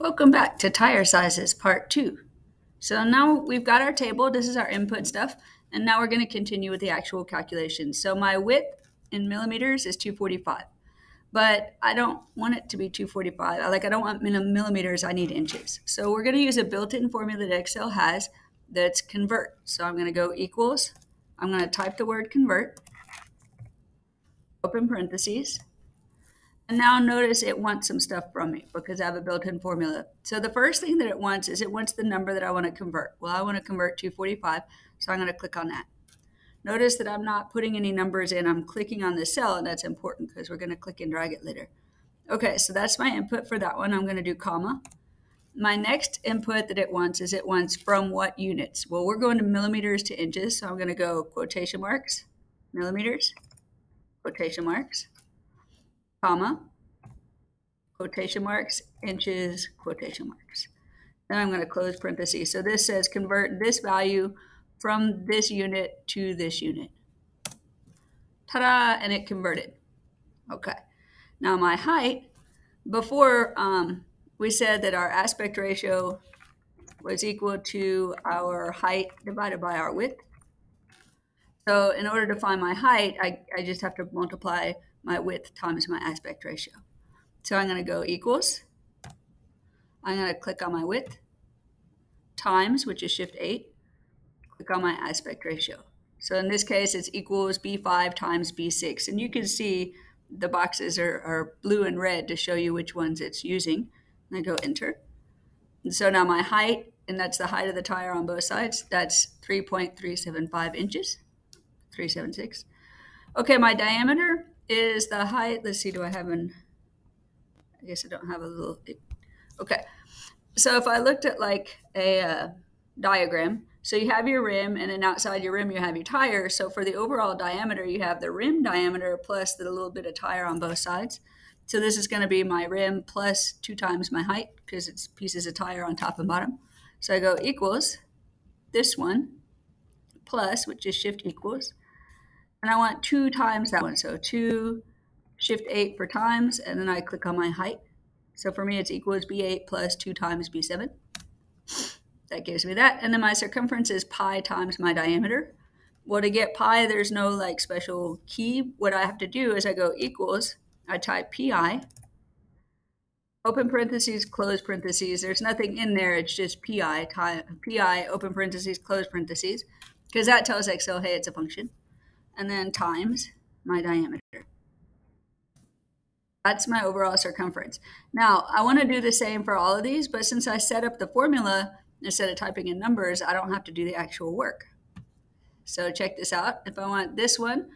Welcome back to tire sizes part two. So now we've got our table. This is our input stuff. And now we're going to continue with the actual calculations. So my width in millimeters is 245. But I don't want it to be 245. I like I don't want millimeters, I need inches. So we're going to use a built-in formula that Excel has that's convert. So I'm going to go equals. I'm going to type the word convert, open parentheses, and now notice it wants some stuff from me because I have a built-in formula. So the first thing that it wants is it wants the number that I want to convert. Well, I want to convert 245, so I'm going to click on that. Notice that I'm not putting any numbers in. I'm clicking on the cell, and that's important because we're going to click and drag it later. Okay, so that's my input for that one. I'm going to do comma. My next input that it wants is it wants from what units? Well, we're going to millimeters to inches, so I'm going to go quotation marks, millimeters, quotation marks comma, quotation marks, inches, quotation marks. Then I'm going to close parentheses. So this says convert this value from this unit to this unit. Ta-da! And it converted. Okay. Now my height, before um, we said that our aspect ratio was equal to our height divided by our width. So in order to find my height, I, I just have to multiply my width times my aspect ratio. So I'm going to go equals. I'm going to click on my width times, which is shift 8. Click on my aspect ratio. So in this case, it's equals B5 times B6. And you can see the boxes are, are blue and red to show you which ones it's using. And I go enter. And so now my height, and that's the height of the tire on both sides, that's 3.375 inches, 376. Okay, my diameter is the height. Let's see, do I have an, I guess I don't have a little, okay. So if I looked at like a uh, diagram, so you have your rim and then outside your rim you have your tire. So for the overall diameter, you have the rim diameter plus the little bit of tire on both sides. So this is going to be my rim plus two times my height because it's pieces of tire on top and bottom. So I go equals this one plus, which is shift equals, and I want two times that one. So two, shift eight for times, and then I click on my height. So for me, it's equals B8 plus two times B7. That gives me that. And then my circumference is pi times my diameter. Well, to get pi, there's no like special key. What I have to do is I go equals, I type pi, open parentheses, close parentheses. There's nothing in there. It's just pi, pi, open parentheses, close parentheses, because that tells Excel, hey, it's a function and then times my diameter. That's my overall circumference. Now, I want to do the same for all of these, but since I set up the formula instead of typing in numbers, I don't have to do the actual work. So check this out. If I want this one,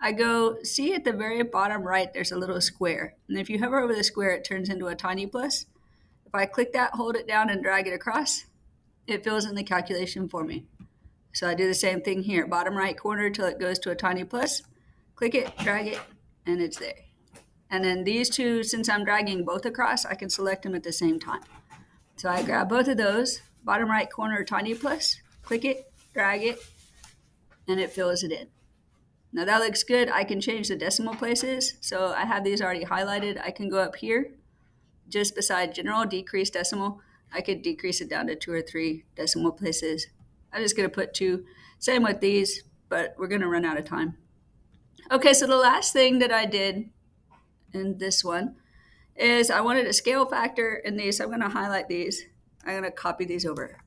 I go, see at the very bottom right, there's a little square. And if you hover over the square, it turns into a tiny plus. If I click that, hold it down, and drag it across, it fills in the calculation for me. So I do the same thing here, bottom right corner till it goes to a tiny plus. Click it, drag it, and it's there. And then these two, since I'm dragging both across, I can select them at the same time. So I grab both of those, bottom right corner tiny plus, click it, drag it, and it fills it in. Now that looks good. I can change the decimal places. So I have these already highlighted. I can go up here, just beside general, decrease decimal. I could decrease it down to two or three decimal places I'm just going to put two. Same with these, but we're going to run out of time. Okay, so the last thing that I did in this one is I wanted a scale factor in these. I'm going to highlight these. I'm going to copy these over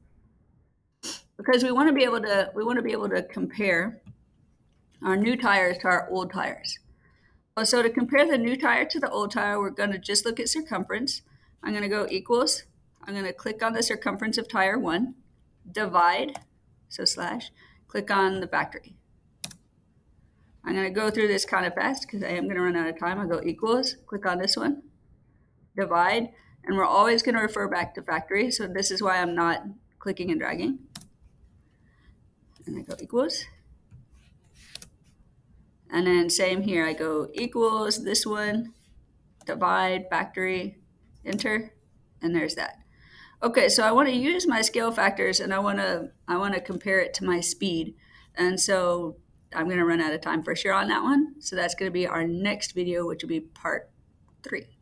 because we want to be able to we want to be able to compare our new tires to our old tires. Well, so to compare the new tire to the old tire, we're going to just look at circumference. I'm going to go equals. I'm going to click on the circumference of tire one, divide so slash, click on the factory. I'm going to go through this kind of fast because I am going to run out of time. I'll go equals, click on this one, divide, and we're always going to refer back to factory. So this is why I'm not clicking and dragging. And I go equals. And then same here, I go equals this one, divide, factory, enter, and there's that. Okay, so I want to use my scale factors and I want to I want to compare it to my speed. And so I'm going to run out of time for sure on that one. So that's going to be our next video, which will be part three.